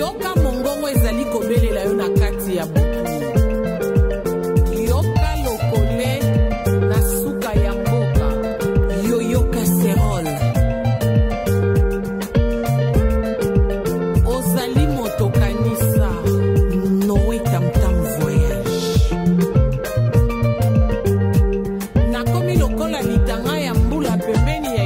yoka mongongo ezali kobelela yo na kati ya butu yoka lokole na suka ya mboka yoyoka serol ozali moto kanisa noe tamtam voyage nakomi lokola litanga ya mbula pembeni ya